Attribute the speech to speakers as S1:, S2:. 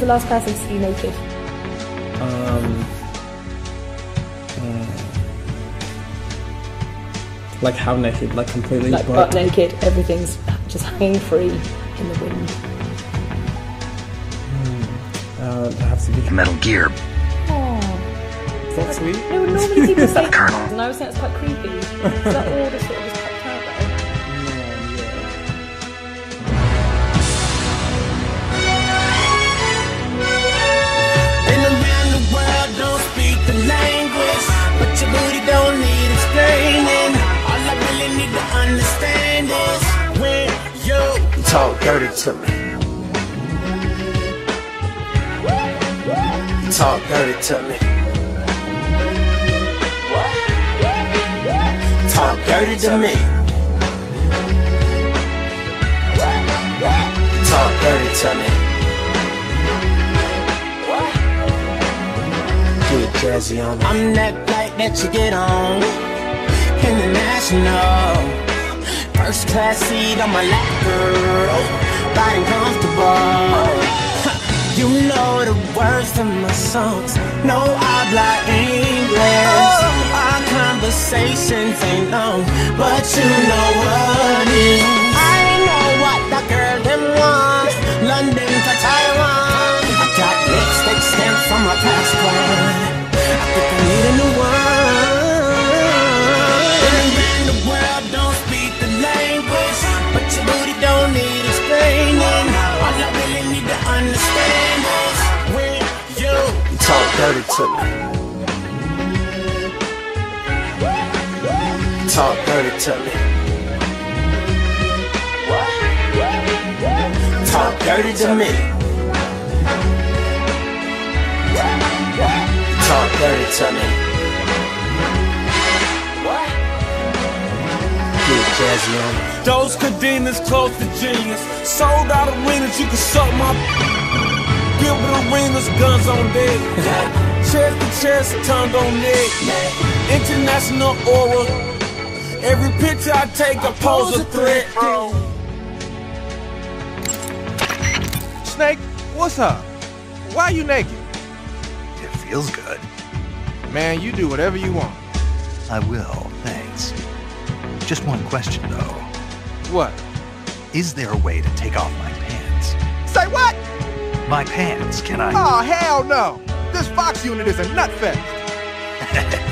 S1: the last person to see you naked?
S2: Um, uh, like how naked? Like completely
S1: Like
S2: butt-
S1: butt naked, everything's just hanging free in the wind.
S2: Uh, it has to be
S3: Metal Gear.
S1: Oh.
S2: Is that sweet?
S1: No, normally people say
S3: Colonel.
S1: and I was saying it's quite creepy. Is that all the sort of
S4: dirty to me. Talk dirty to me. Talk dirty to me. Talk dirty to me. Get jazzy on me. I'm that flight that you get on. International. First class seat on my lap, girl. Riding comfortable. You know the words to my songs. No habla English. Oh. Our conversations ain't long, but you know what is. I know what the girl them want. London to Taiwan. I got lipstick stamps on my passport. 32. Talk dirty to me. Talk dirty to me. Talk dirty to me. Get jazzy on it.
S5: Dos cadenas close to genius. Sold out arenas, you can suck my. Gilbert arenas, guns on deck. chest to chest, tongue on neck. International aura. Every picture I take, I pose a threat.
S6: Snake, what's up? Why are you naked?
S3: It feels good.
S6: Man, you do whatever you want.
S3: I will, thanks. Just one question, though.
S6: What?
S3: Is there a way to take off my pants?
S6: Say what?
S3: My pants, can I?
S6: Oh, hell no! This Fox unit is a nut fest.